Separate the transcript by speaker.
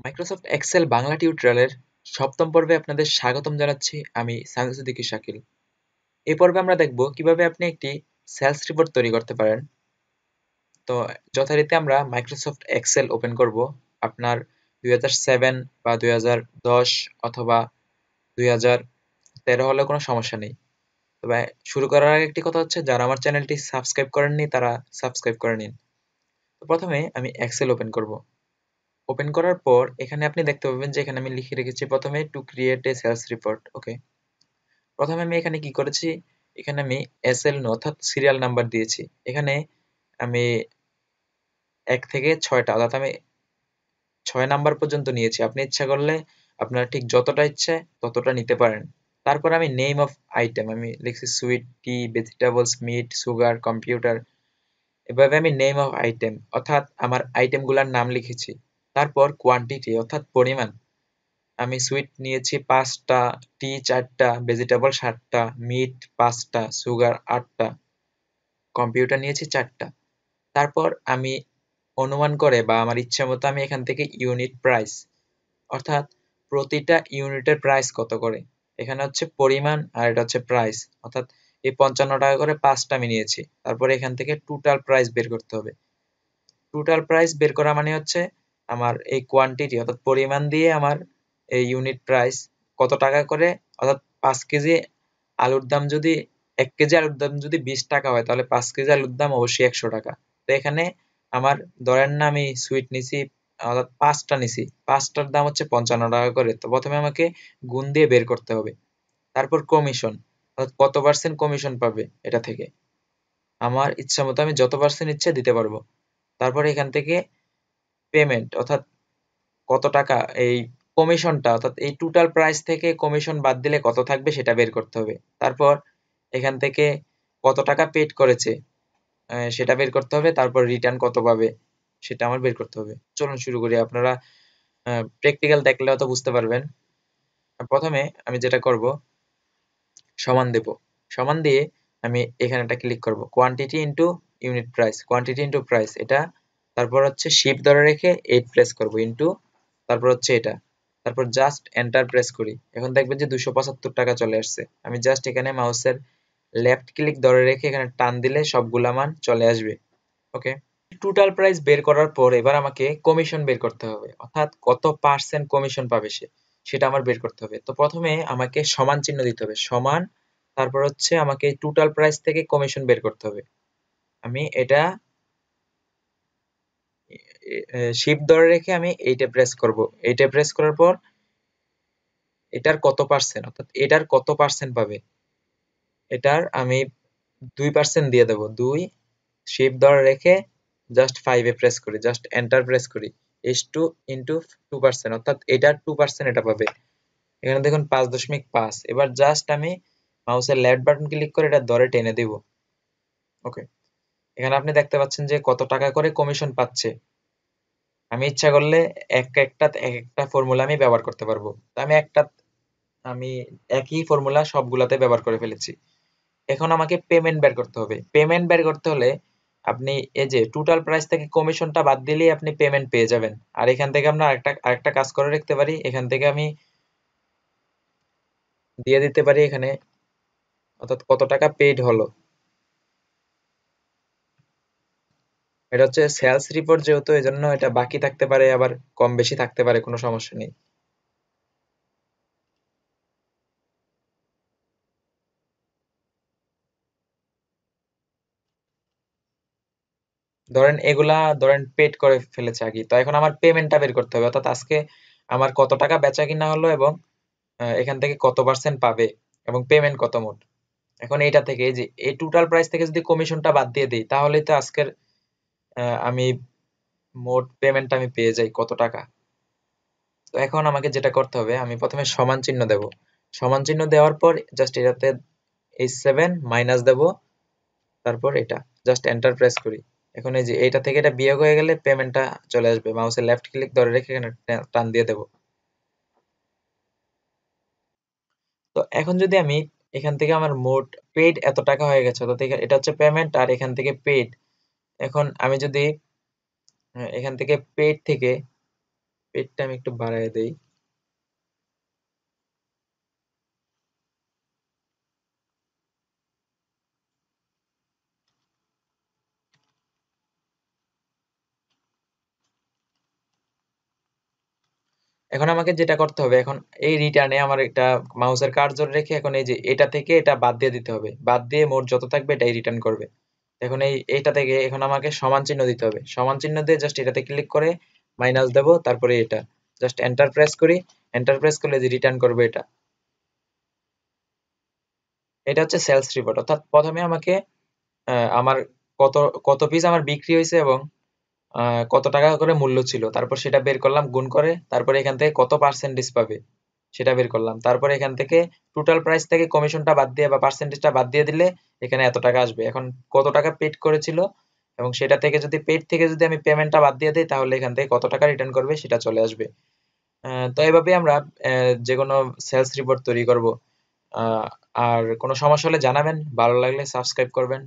Speaker 1: Microsoft Excel Bangla টিউটোরিয়ালের সপ্তম পর্বে আপনাদের স্বাগতম জানাচ্ছি আমি সামিসুদ্দিকি শাকিল। এই পর্বে আমরা দেখব কীভাবে আপনি একটি সেলস রিপোর্ট তৈরি করতে পারেন। তো যথারীতি আমরা মাইক্রোসফট এক্সেল ওপেন করব। আপনার দুই বা দুই হাজার দশ অথবা দুই হাজার তেরো হলে কোনো সমস্যা নেই। তবে শুরু করার আগে একটি কথা হচ্ছে, যারা আমার চ্যানেলটি সাবস্ক্রাইব করেননি তারা সাবস্ক্রাইব করে নিন। তো প্রথমে আমি এক্সেল ওপেন করব। ওপেন করার পর, এখানে আপনি দেখতে পাবেন যে এখানে আমি লিখে রেখেছি, প্রথমে to create a sales report okay প্রথমে আমি এখানে কি করেছি? এখানে আমি এস এল অর্থাৎ সিরিয়াল নাম্বার দিয়েছি। এখানে আমি এক থেকে ছয়টা, অর্থাৎ আমি ছয় নাম্বার পর্যন্ত নিয়েছি। আপনি ইচ্ছা করলে আপনার ঠিক যতটা ইচ্ছে ততটা নিতে পারেন। তারপর আমি নেম অফ আইটেম আমি লিখছি sweet tea vegetables meat sugar computer এভাবে আমি নেম অফ আইটেম অর্থাৎ আমার আইটেমগুলোর নাম লিখেছি। তারপর কোয়ান্টিটি অর্থাৎ পরিমাণ। আমি সুইট নিয়েছি পাঁচটা টি চারটা ভেজিটেবল সাতটা মিট পাঁচটা সুগার আটটা কম্পিউটার নিয়েছি চারটা। তারপর আমি অনুমান করে বা আমার ইচ্ছা মতো আমি এখান থেকে ইউনিট প্রাইস অর্থাৎ প্রতিটা ইউনিটের প্রাইস কত করে? এখানে হচ্ছে পরিমাণ আর এটা হচ্ছে প্রাইস অর্থাৎ এই পঞ্চান্ন টাকা করে পাঁচটা আমি নিয়েছি। তারপরে এখান থেকে টোটাল প্রাইস বের করতে হবে। টোটাল প্রাইস বের করা মানে হচ্ছে আমার এই কোয়ান্টিটি অর্থাৎ পরিমাণ দিয়ে আমার এই ইউনিট প্রাইস কত টাকা করে? অর্থাৎ পাঁচ কেজি আলুর দাম যদি, এক কেজি আলুর দাম যদি বিশ টাকা হয়, তাহলে পাঁচ কেজি আলুর দাম অবশ্যই একশো টাকা। তো এখানে আমার ধরেন না আমি সুইট নিছি, অর্থাৎ পাঁচটা নিছি, পাঁচটার দাম হচ্ছে পঞ্চান্ন টাকা করে। তো প্রথমে আমাকে গুণ দিয়ে বের করতে হবে। তারপর কমিশন অর্থাৎ কত পার্সেন্ট কমিশন পাবে এটা থেকে? আমার ইচ্ছা মতো আমি যত পার্সেন্ট ইচ্ছে দিতে পারব। তারপরে এখান থেকে পেমেন্ট অর্থাৎ কত টাকা, এই কমিশনটা অর্থাৎ এই টোটাল প্রাইস থেকে কমিশন বাদ দিলে কত থাকবে সেটা বের করতে হবে। তারপর এখান থেকে কত টাকা পেড করেছে সেটা বের করতে হবে, তারপর রিটার্ন কত পাবে, সেটা আমার বের করতে হবে। চলুন শুরু করি, আপনারা প্র্যাকটিক্যাল দেখলে হয়তো বুঝতে পারবেন। প্রথমে আমি যেটা করব, সমান দেব। সমান দিয়ে আমি এখানে একটা ক্লিক করব। Quantity into unit price quantity into price এটা তারপর হচ্ছে শিপ ধরে রেখে এইট প্রেস করব ইনটু তারপর হচ্ছে এটা। তারপর জাস্ট এন্টার প্রেস করি। এখন দেখবেন যে দুশো পঁচাত্তর টাকা চলে আসছে। আমি জাস্ট এখানে মাউসের লেফট ক্লিক ধরে রেখে এখানে টান দিলে সবগুলা মান চলে আসবে। ওকে টোটাল প্রাইস বের করার পর এবার আমাকে কমিশন বের করতে হবে। অর্থাৎ কত পার্সেন্ট কমিশন পাবে সে, সেটা আমার বের করতে হবে। তো প্রথমে আমাকে সমান চিহ্ন দিতে হবে। সমান, তারপর হচ্ছে আমাকে টোটাল প্রাইস থেকে কমিশন বের করতে হবে। আমি এটা শিফট ধরে রেখে আমি এইটা প্রেস করব। এইটা প্রেস করার পর এটার কত পার্সেন্ট অর্থাৎ এটার কত পার্সেন্ট পাবে? এটার আমি দুই পার্সেন্ট দিয়ে দেবো। দুই শিফট ধরে রেখে জাস্ট ফাইভে প্রেস করি জাস্ট এন্টার প্রেস করি। S two into two percent অর্থাৎ এটার টু পার্সেন্ট এটা পাবে। এখানে দেখুন পাঁচ দশমিক পাঁচ। এবার জাস্ট আমি মাউসের লেফট বাটন ক্লিক করে এটা ধরে টেনে দিব। ওকে এখানে আপনি দেখতে পাচ্ছেন যে কত টাকা করে কমিশন পাচ্ছে। আমি ইচ্ছা করলে এক একটা এক একটা ফর্মুলা আমি ব্যবহার করতে পারব। আমি একটা, আমি একই ফর্মুলা সবগুলাতে ব্যবহার করে ফেলেছি। এখন আমাকে পেমেন্ট বের করতে হবে। পেমেন্ট বের করতে হলে আপনি এই যে টোটাল প্রাইস থেকে কমিশনটা বাদ দিলেই আপনি পেমেন্ট পেয়ে যাবেন। আর এখান থেকে আমরা আরেকটা আরেকটা কাজ করে রাখতে পারি। এখান থেকে আমি দিয়ে দিতে পারি এখানে অর্থাৎ কত টাকা পেইড হলো। এটা হচ্ছে সেলস রিপোর্ট যেহেতু এই জন্য এটা বাকি থাকতে পারে, আবার কম বেশি থাকতে পারে, কোনো সমস্যা নেই। ধরেন এগুলা, ধরেন পেড করে ফেলেছে আগে, তো এখন আমার পেমেন্টটা বের করতে হবে, অর্থাৎ আজকে আমার কত টাকা বেচা কিনা হলো এবং এখান থেকে কত পার্সেন্ট পাবে এবং পেমেন্ট কত মোট? এখন এইটা থেকে যে, এই টোটাল প্রাইস থেকে যদি কমিশনটা বাদ দিয়ে দিই তাহলে তো আজকের আমি মোট পেমেন্ট আমি পেয়ে যাই কত টাকা? তো এখন আমাকে যেটা করতে হবে, আমি প্রথমে সমান চিহ্ন দেব। সমান চিহ্ন দেওয়ার পর জাস্ট এটাতে এইচ সেভেন মাইনাস দেব, তারপর এটা। জাস্ট এন্টার প্রেস করি। এখন এই যে এটা থেকে এটা বিয়োগ হয়ে গেলে পেমেন্টটা চলে আসবে। মাউসে লেফট ক্লিক ধরে রেখে এখানে টান দিয়ে দেব। তো এখন যদি আমি এখান থেকে আমার মোট পেড এত টাকা হয়ে গেছে, অর্থাৎ এটা হচ্ছে পেমেন্ট আর এখান থেকে পেড এখন আমি যদি এখান থেকে পেড থেকে পেজটা আমি একটু বাড়ায় দেই। এখন আমাকে যেটা করতে হবে, এখন এই রিটার্নে আমার একটা মাউসের কার্সর রেখে এখন এই যে এটা থেকে এটা বাদ দিয়ে দিতে হবে। বাদ দিয়ে মোট যত থাকবে এটাই রিটার্ন করবে। এখন এই এটা থেকে এখন আমাকে সমান চিহ্ন দিতে হবে। সমান চিহ্ন দিয়ে জাস্ট এটাতে ক্লিক করে মাইনাস দেব, তারপরে এটা। জাস্ট এন্টার প্রেস করি এন্টার প্রেস করলে যে রিটার্ন করবে এটা। এটা হচ্ছে সেলস রিপোর্ট অর্থাৎ প্রথমে আমাকে আমার কত কত পিস আমার বিক্রি হয়েছে এবং কত টাকা করে মূল্য ছিল। তারপর সেটা বের করলাম, গুণ করে, তারপরে এখান থেকে কত পার্সেন্টেজ পাবে। সেটা বের করলাম। তারপরে এখান থেকে টোটাল প্রাইস থেকে কমিশনটা বাদ দিয়ে বা পার্সেন্টেজটা বাদ দিয়ে দিলে এখানে এত টাকা আসবে। এখন কত টাকা পেড করেছিল এবং সেটা থেকে যদি পেড থেকে যদি আমি পেমেন্টটা বাদ দিয়ে দিই, তাহলে এখান থেকে কত টাকা রিটার্ন করবে সেটা চলে আসবে। তো এভাবে আমরা যে কোনো সেলস রিপোর্ট তৈরি করব। আর কোনো সমস্যা হলে জানাবেন। ভালো লাগলে সাবস্ক্রাইব করবেন।